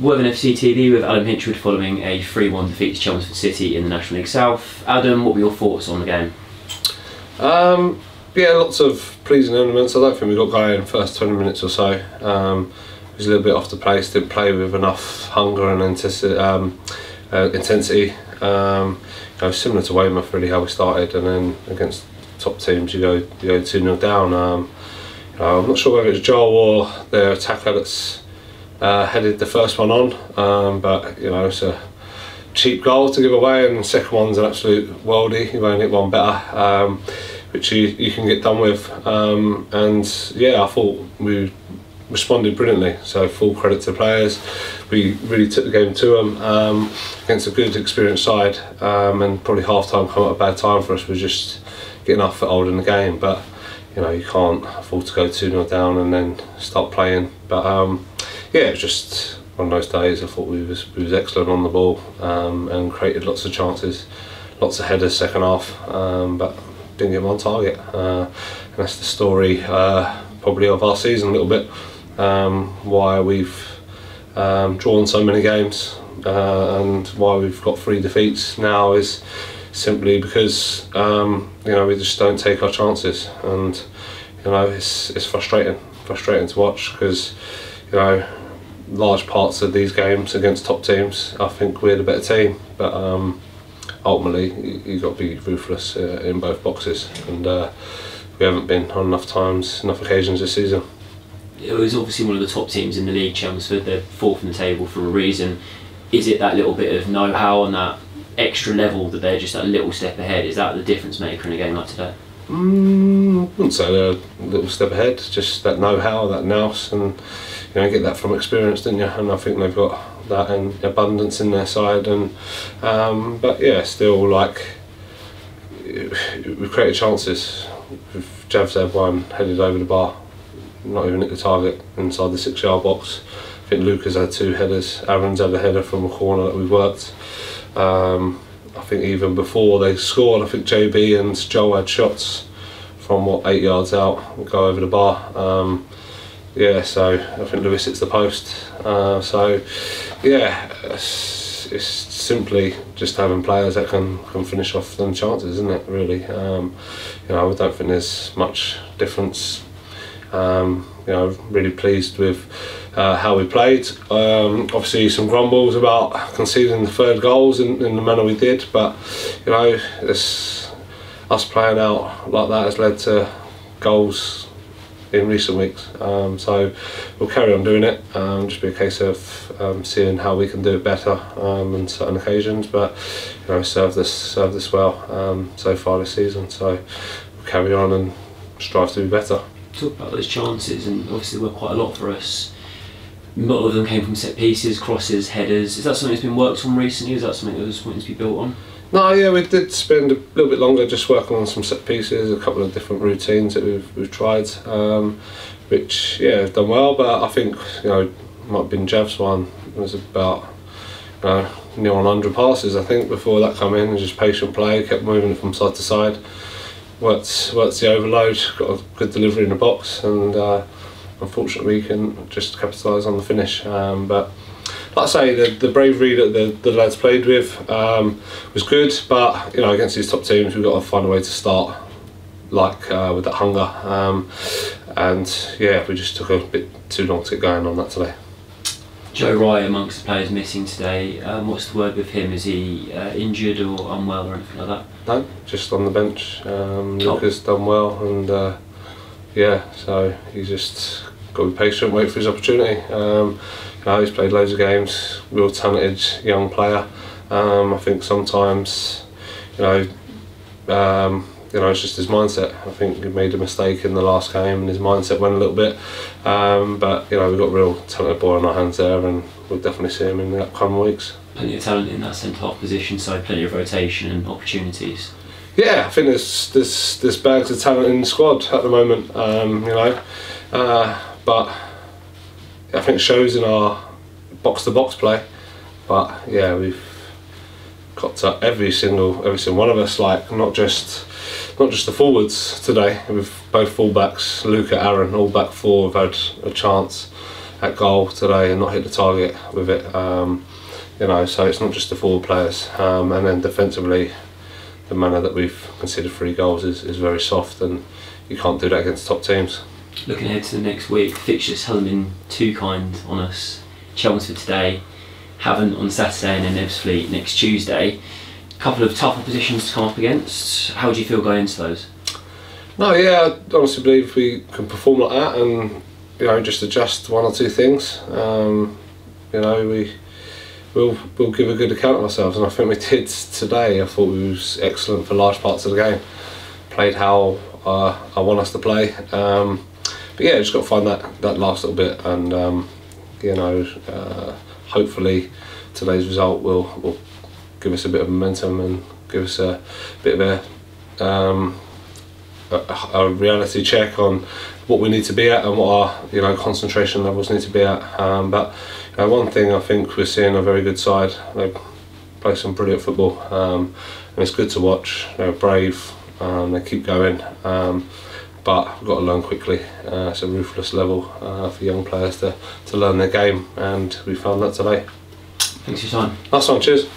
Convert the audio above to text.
Worthing FC TV with Adam Hinshelwood following a 3-1 defeat to Chelmsford City in the National League South. Adam, what were your thoughts on the game? Um, yeah, lots of pleasing elements. I don't think we got going in the first 20 minutes or so. Um, it was a little bit off the pace, didn't play with enough hunger and intensity. Um, uh, intensity. Um, you know, similar to Weymouth, really, how we started, and then against top teams, you go you go 2 0 down. Um, you know, I'm not sure whether it's Joel or their attacker that's uh, headed the first one on, um, but you know it's a cheap goal to give away, and the second one's an absolute worldie. You've only hit one better, um, which you, you can get done with. Um, and yeah, I thought we responded brilliantly. So full credit to the players. We really took the game to them um, against a good, experienced side, um, and probably half time come at a bad time for us. Was just getting our foot hold in the game, but you know you can't afford to go two 0 down and then start playing. But um, yeah, it was just one of those days. I thought we was we was excellent on the ball um, and created lots of chances, lots of headers second half, um, but didn't get them on target. Uh, and that's the story uh, probably of our season a little bit. Um, why we've um, drawn so many games uh, and why we've got three defeats now is simply because um, you know we just don't take our chances and you know it's it's frustrating frustrating to watch because you know large parts of these games against top teams, I think we're the better team. But um, ultimately, you, you've got to be ruthless uh, in both boxes, and uh, we haven't been on enough times, enough occasions this season. It was obviously one of the top teams in the league, Chelmsford. They're fourth in the table for a reason. Is it that little bit of know-how and that extra level that they're just a little step ahead? Is that the difference maker in a game like today? Mm, I wouldn't say they're a little step ahead. Just that know-how, that nous, and you know, get that from experience, didn't you? And I think they've got that abundance in their side. And um, but yeah, still like we've created chances. Jav's had one headed over the bar, not even at the target inside the six-yard box. I think Luca's had two headers. Aaron's had a header from a corner that we've worked. Um, I think even before they scored, I think JB and Joe had shots from what eight yards out, go over the bar. Um, yeah, so I think Lewis hits the post. Uh, so yeah, it's, it's, simply just having players that can, can finish off them chances, isn't it? Really, um, you know, I don't think there's much difference. Um, you know, really pleased with uh, how we played. Um, obviously, some grumbles about conceding the third goals in, in the manner we did, but you know, it's us playing out like that has led to goals in recent weeks. Um, so we'll carry on doing it. Um, just be a case of um, seeing how we can do it better um, on certain occasions. But you know, serve this serve this well um, so far this season. So we'll carry on and strive to be better. Talk about those chances, and obviously were quite a lot for us. A lot of them came from set pieces, crosses, headers. Is that something that's been worked on recently? Is that something that was wanting to be built on? No, yeah, we did spend a little bit longer just working on some set pieces, a couple of different routines that we've, we've tried, um, which yeah, done well. But I think you know might have been Jeff's one. It was about you know near 100 passes I think before that come in, and just patient play, kept moving from side to side. Worked worked the overload, got a good delivery in the box, and uh, unfortunately we can just capitalise on the finish. Um, but like I say, the, the bravery that the, the lads played with um, was good, but you know against these top teams we've got to find a way to start like uh, with that hunger. Um, and yeah, we just took a bit too long to get going on that today. Joe Wright amongst the players missing today. Um, what's the word with him? Is he uh, injured or unwell or anything like that? No, just on the bench. Um, Lucas done well, and uh, yeah, so he's just got to be patient, wait for his opportunity. Um, you know, he's played loads of games, real talented young player. Um, I think sometimes, you know, um, you know, it's just his mindset. I think he made a mistake in the last game and his mindset went a little bit. Um, but, you know, we've got a real talented boy on our hands there and we'll definitely see him in the upcoming weeks. Plenty of talent in that centre half position, so plenty of rotation and opportunities. Yeah, I think there's there's there's bags of talent in the squad at the moment. Um, you know, uh, but I think it shows in our box to box play. But yeah, we've got to every single every single one of us like not just not just the forwards today with both fullbacks Luca Aaron all back four have had a chance at goal today and not hit the target with it. Um, you know, so it's not just the forward players, um, and then defensively, the manner that we've conceded three goals is, is very soft, and you can't do that against top teams. Looking ahead to the next week, fixtures haven't been too kind on us. Chelmsford today, Havant on Saturday, and then Ebbsfleet next Tuesday. A couple of tough oppositions to come up against. How do you feel going into those? No, yeah, I honestly believe we can perform like that and you know just adjust one or two things. Um, you know, we we'll we'll give a good account of ourselves, and I think we did today. I thought we was excellent for large parts of the game. Played how uh, I want us to play. Um, but yeah, just got to find that that last little bit, and um, you know, uh, hopefully today's result will will give us a bit of momentum and give us a bit of a um, a, a reality check on what we need to be at and what our you know concentration levels need to be at. Um, but you know, one thing I think we're seeing a very good side. They play some brilliant football, um, and it's good to watch. They're brave. Um, they keep going. But we've got to learn quickly. Uh, it's a ruthless level uh, for young players to, to learn their game, and we found that today. Thanks for your time. Nice one, cheers.